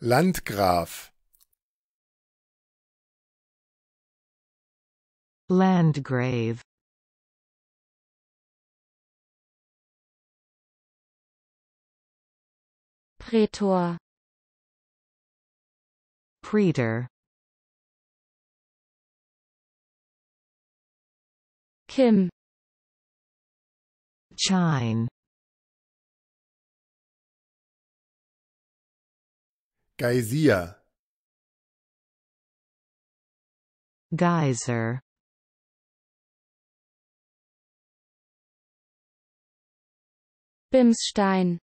Landgraf. Landgrave. Prätor. Praetor. Kim. Chine Geysir. Geyser Bimsstein.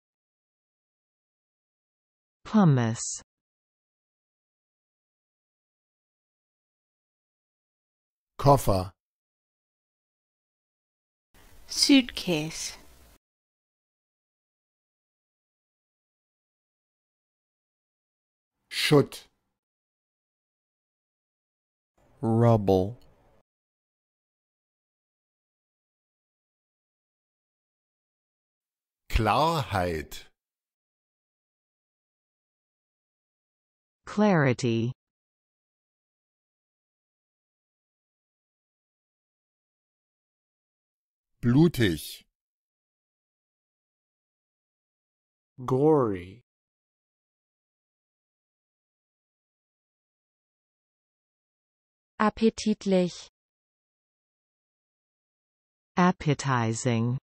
Pumice Koffer. Suitcase. Schutt rubble. Klarheit. Clarity. Blutig. Gory, appetitlich Appetizing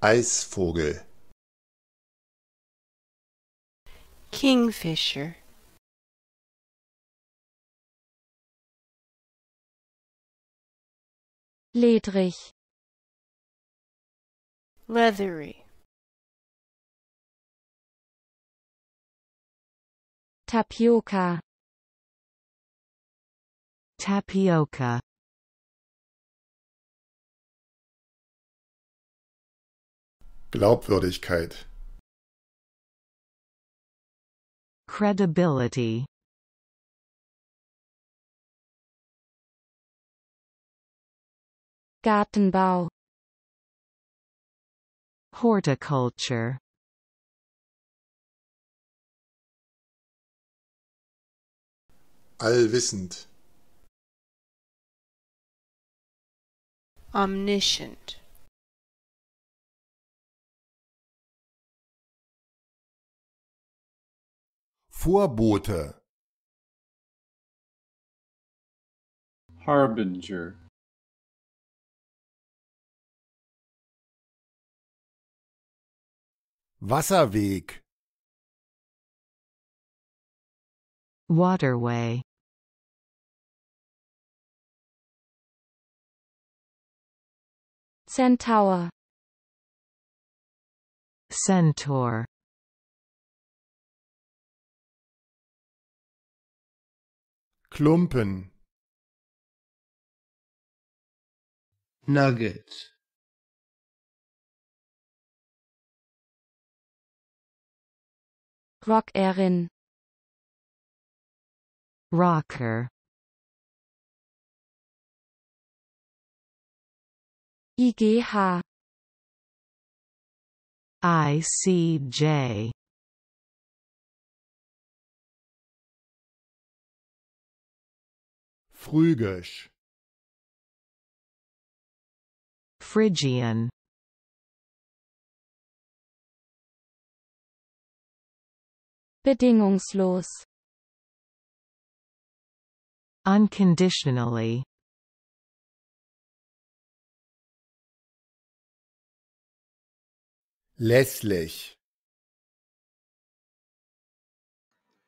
Eisvogel Kingfisher. ledrig Leathery. Tapioca. Tapioca. Glaubwürdigkeit. Credibility. Gartenbau. Horticulture allwissend. Omniscient. Vorbote. Harbinger, Wasserweg. Waterway Centaur. Centaur. Klumpen. Nuggets. Rockerin. Rocker IGH ICJ Phrygisch Phrygian. Bedingungslos. Unconditionally lässlich.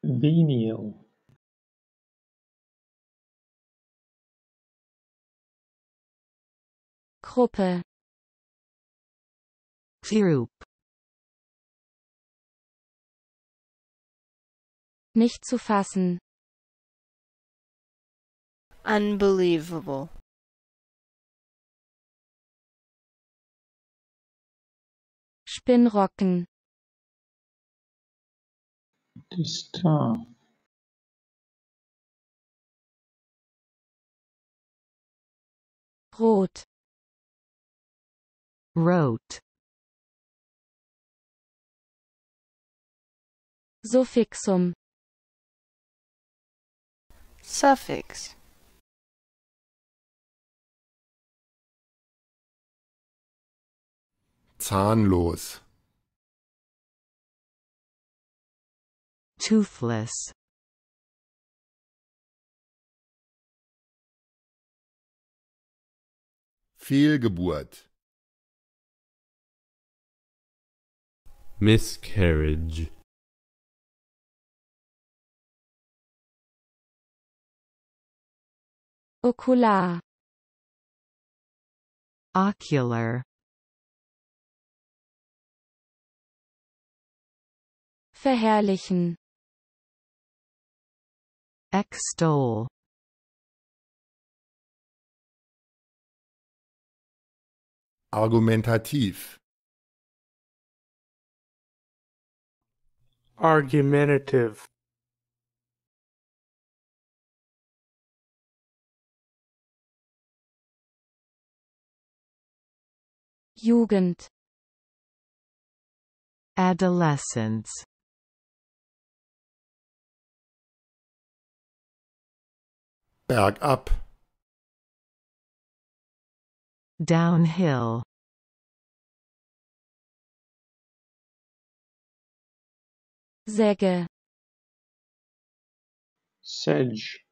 Venial, Gruppe. Group. Nicht zu fassen. Unbelievable. Spinnrocken. Distal. Rot. Rot. Suffixum. Suffix. Zahnlos. Toothless. Fehlgeburt. miscarriage, Okular. Ocular. Verherrlichen. Extol. Argumentativ. Argumentative. Jugend. Adolescence. Bergab. Downhill. Säge. Sedge.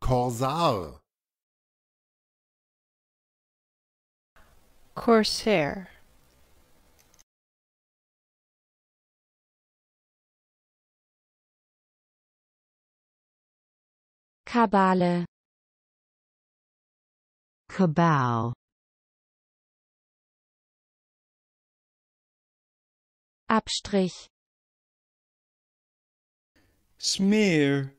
Korsar. Corsair. Kabale. Cabal. Abstrich. Smear.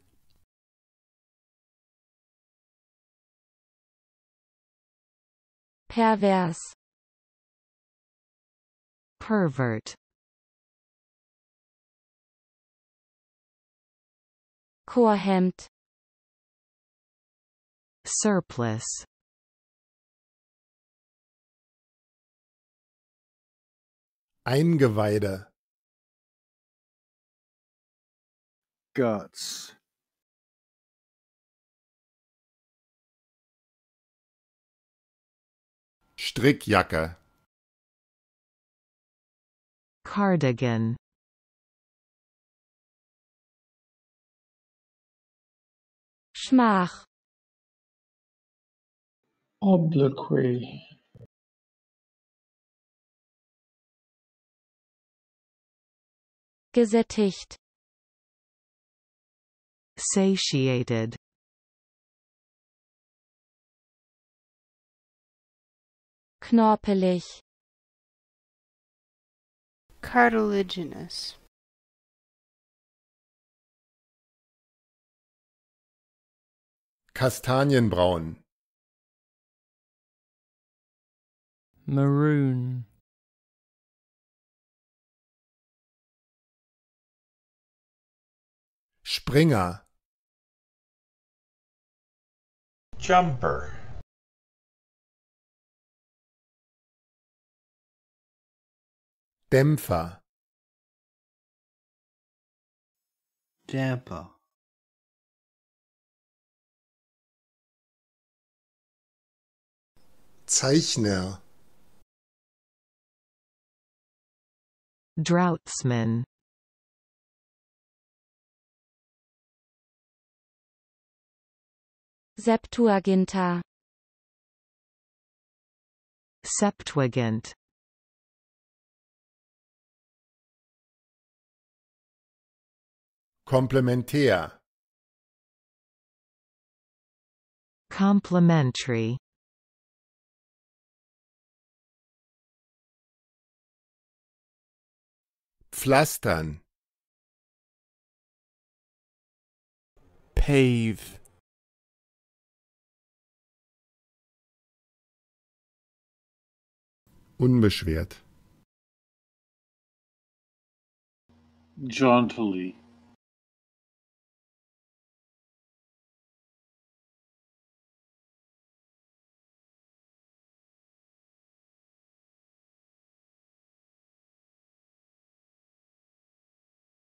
Pervers. Pervert. Chorhemd. Surplus. Eingeweide. guts, Strickjacke. Cardigan. Schmach. Obloquy. Gesättigt. Satiated. Knorpelig. Cartilaginous. Kastanienbraun. Maroon. Springer. jumper, Dämpfer. damper, Zeichner. Droughtsman. Septuaginta. Septuagint. Komplementär. Complementary. Pflastern. Pave. Unbeschwert. Jauntily.